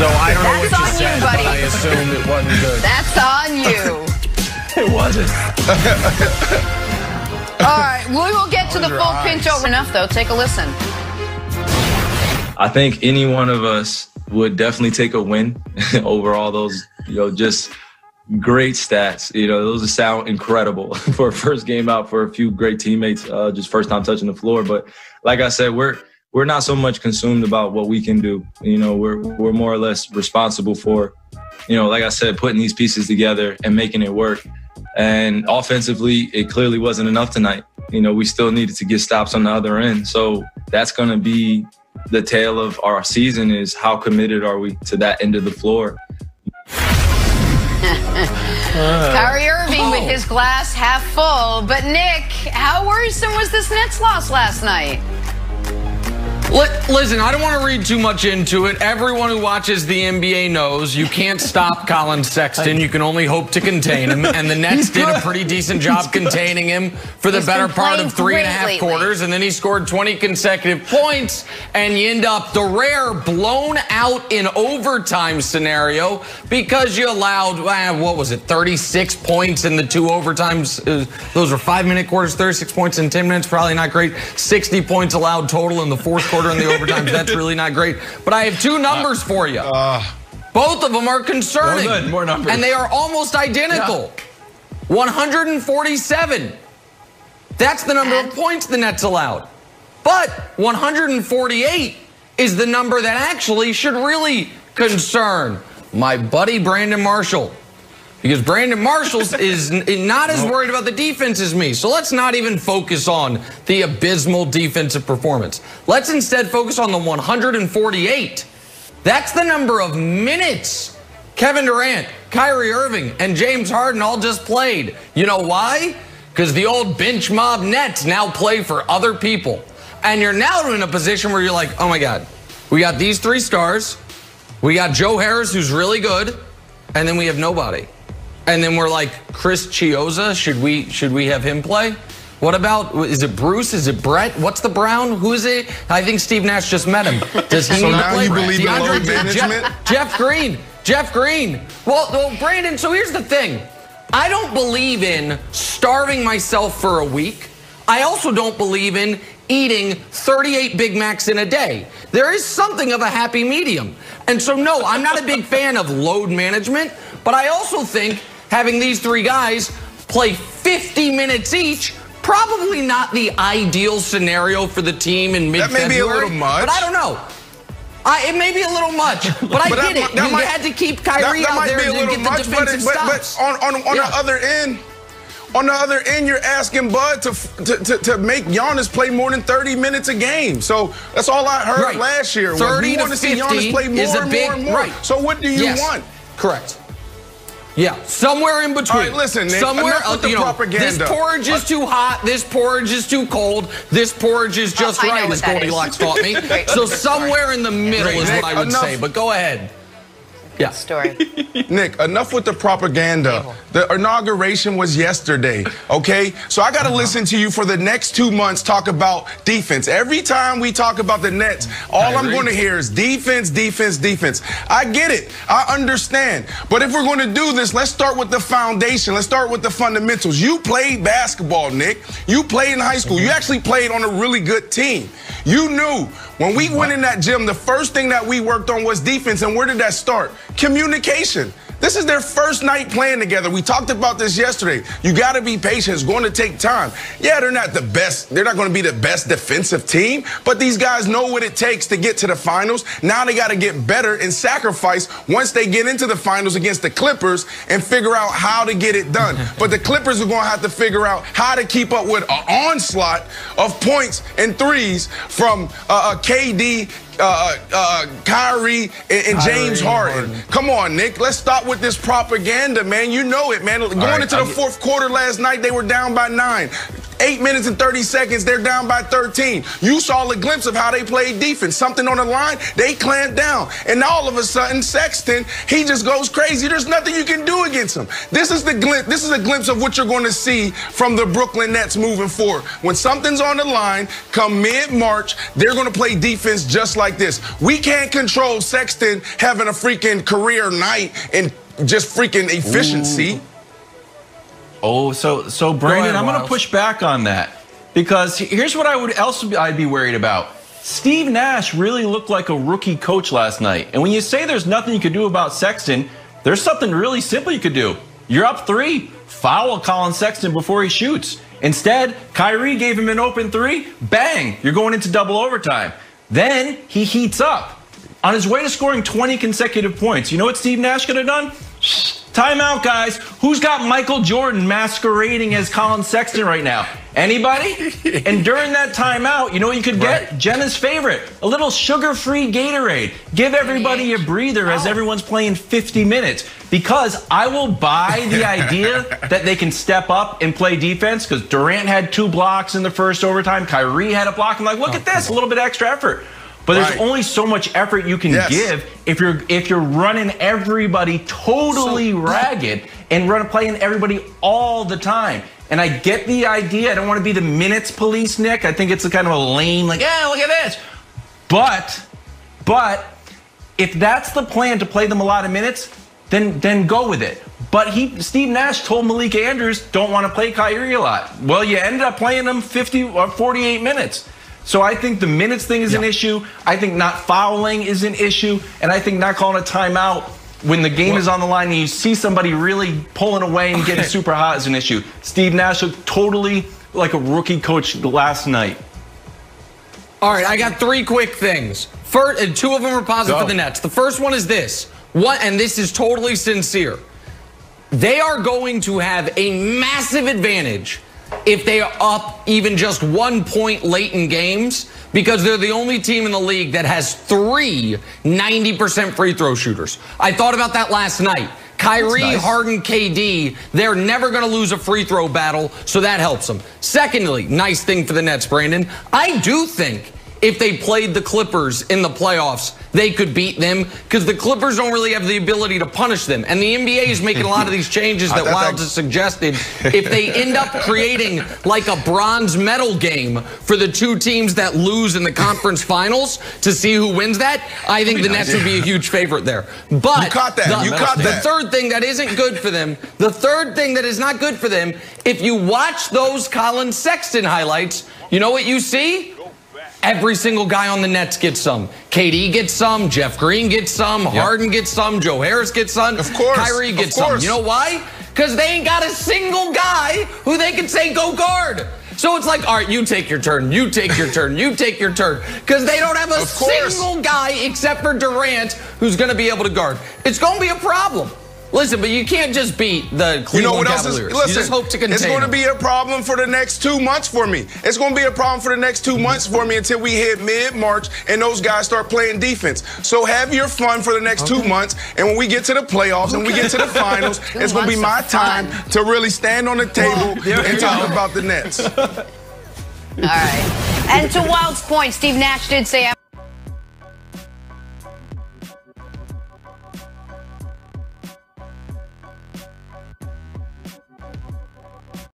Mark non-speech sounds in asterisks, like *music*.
So I don't know That's what you on you, said, buddy. but I assumed it wasn't good. That's on you. *laughs* it wasn't. *laughs* All right, we will get to the full eyes. pinch over enough, though. Take a listen. I think any one of us would definitely take a win *laughs* over all those, you know, just great stats. You know, those sound incredible for a first game out for a few great teammates, uh, just first time touching the floor. But like I said, we're we're not so much consumed about what we can do. You know, we're we're more or less responsible for, you know, like I said, putting these pieces together and making it work. And offensively, it clearly wasn't enough tonight. You know, we still needed to get stops on the other end. So that's going to be the tale of our season is how committed are we to that end of the floor. *laughs* Kyrie Irving with his glass half full. But Nick, how worrisome was this Nets loss last night? Li- Listen, I don't want to read too much into it. Everyone who watches the NBA knows you can't stop *laughs* Collin Sexton. You can only hope to contain him. And the Nets did a pretty decent job containing him for the He's better part of three and a half lately. quarters. And then he scored 20 consecutive points. And you end up the rare blown out in overtime scenario because you allowed, what was it, 36 points in the two overtimes. Uh, those were five minute quarters, 36 points in 10 minutes. Probably not great. 60 points allowed total in the fourth quarter in the overtimes. *laughs* That's really not great. But I have two numbers for you. Uh, uh. Both of them are concerning. More good, more numbers. And they are almost identical. 147. That's the number of points the Nets allowed. But 148 is the number that actually should really concern my buddy Brandon Marshall. Because Brandon Marshall is eh, not as worried about the defense as me. So let's not even focus on the abysmal defensive performance. Let's instead focus on the 148. That's the number of minutes Kevin Durant, Kyrie Irving, and James Harden all just played. You know why? Because the old bench mob Nets now play for other people. And you're now in a position where you're like, oh my God, we got these three stars. We got Joe Harris, who's really good, and then we have nobody. And then we're like, Chris Chiozza, should we should we have him play? What about is it Bruce? Is it Brett? What's the Brown? Who is it? I think Steve Nash just met him. Does he So now play? you believe in DeAndre- load Jeff- management? Jeff Green. Jeff Green. Well, well, Brandon, so here's the thing. I don't believe in starving myself for a week. I also don't believe in eating 38 Big Macs in a day. There is something of a happy medium. And so, no, I'm not a big fan of load management, but I also think having these three guys play 50 minutes each. Probably not the ideal scenario for the team in That mid-February. That may be a little much. But I don't know. I, it may be a little much, *laughs* but I But that get it. might- that you might- had to keep Kyrie that, that out might there be a to little get the much, but, defensive it- but, stops. but on, on, on Yeah. the other end, on the other end, you're asking Bud to, to, to, to make Giannis play more than 30 minutes a game. So that's all I heard Right. last year. was 30 we to want to see Giannis play more and big- more and more. right. So what do you Yes. want? Correct. Yeah, somewhere in between. All right, listen, Nick, somewhere enough with uh, the you know, propaganda. This porridge is too hot. This porridge is too cold. This porridge is oh, just I know right, what as. Goldilocks taught me. *laughs* So somewhere in the middle Great, is Nick, what I would enough. say. But go ahead. Yeah. Story. *laughs* Nick, enough with the propaganda. The inauguration was yesterday, okay? So I got to uh-huh. listen to you for the next two months talk about defense. Every time we talk about the Nets, all I'm going to hear is defense, defense, defense. I get it. I understand. But if we're going to do this, let's start with the foundation. Let's start with the fundamentals. You played basketball, Nick. You played in high school. You mm-hmm. actually played on a really good team. You knew when we went in that gym, the first thing that we worked on was defense. And where did that start? Communication. This is their first night playing together. We talked about this yesterday. You got to be patient. It's going to take time. Yeah, they're not the best. They're not going to be the best defensive team, but these guys know what it takes to get to the finals. Now they got to get better and sacrifice once they get into the finals against the Clippers and figure out how to get it done. *laughs* but the Clippers are going to have to figure out how to keep up with an onslaught of points and threes from uh, uh, KD uh, uh, Kyrie and, and James Harden. Come on, Nick. Let's stop with this propaganda, man. You know it, man. Going right, into the fourth quarter last night, they were down by nine. Eight minutes and 30 seconds, they're down by 13. You saw a glimpse of how they played defense. Something on the line, they clamped down. And all of a sudden, Sexton, he just goes crazy. There's nothing you can do against him. This is the glimpse, this is a glimpse of what you're going to see from the Brooklyn Nets moving forward. When something's on the line, come mid-March, they're going to play defense just like this. We can't control Sexton having a freaking career night and just freaking efficiency. Ooh. Oh, so so Brandon, Go ahead, I'm going to push back on that because here's what I would else I'd be worried about. Steve Nash really looked like a rookie coach last night. And when you say there's nothing you could do about Sexton, there's something really simple you could do. You're up three, foul Collin Sexton before he shoots. Instead, Kyrie gave him an open three, bang, you're going into double overtime. Then he heats up. On his way to scoring 20 consecutive points, you know what Steve Nash could have done? Timeout, guys. Who's got Michael Jordan masquerading as Collin Sexton right now? Anybody? and during that timeout, you know what you could get? Right. Jenna's favorite, a little sugar-free Gatorade. Give everybody a breather as everyone's playing 50 minutes. Because I will buy the *laughs* idea that they can step up and play defense. Because Durant had two blocks in the first overtime. Kyrie had a block. I'm like, look at this, a little bit extra effort. But there's right. only so much effort you can yes. give if you're if you're running everybody totally so, ragged and run playing everybody all the time. And I get the idea. I don't want to be the minutes police, Nick. I think it's a kind of a lame, like, yeah, look at this. But, but if that's the plan to play them a lot of minutes, then then go with it. But he, Steve Nash told Malika Andrews, don't want to play Kyrie a lot. Well, you ended up playing him 50 or 48 minutes. So I think the minutes thing is yeah. an issue. I think not fouling is an issue. And I think not calling a timeout when the game well, is on the line and you see somebody really pulling away and getting super hot is an issue. Steve Nash looked totally like a rookie coach last night. All right, I got three quick things. First, and uh, two of them are positive Go. for the Nets. The first one is this. What, and this is totally sincere. They are going to have a massive advantage if they are up even just one point late in games because they're the only team in the league that has three 90% free throw shooters. I thought about that last night. Kyrie, nice. Harden, KD, they're never going to lose a free throw battle, so that helps them. Secondly, nice thing for the Nets, Brandon. I do think if they played the Clippers in the playoffs, they could beat them because the Clippers don't really have the ability to punish them. And the NBA is making a lot of these changes *laughs* that Wild has suggested. If they end up creating like a bronze medal game for the two teams that lose in the conference finals to see who wins that, I think the Nets would be a huge favorite there. But you caught that. The, you caught the that. third thing that isn't good for them, the third thing that is not good for them, if you watch those Collin Sexton highlights, you know what you see? Every single guy on the Nets gets some. KD gets some. Jeff Green gets some. Yep. Harden gets some. Joe Harris gets some. Of course. Kyrie gets some. You know why? Because they ain't got a single guy who they can say go guard. So it's like, all right, you take your turn, you take your turn, you take your turn. Because they don't have a single guy except for Durant who's going to be able to guard. It's going to be a problem. Listen, but you can't just beat the Cleveland you know what Cavaliers. Else is, listen, you just hope to contain It's going to be a problem for the next two months for me. It's going to be a problem for the next two months for me until we hit mid-March and those guys start playing defense. So have your fun for the next okay. two months, and when we get to the playoffs okay. and we get to the *laughs* finals, it's going to be my time to really stand on the table well, and talk about the Nets. *laughs* All right. And to Wild's point, Steve Nash did say.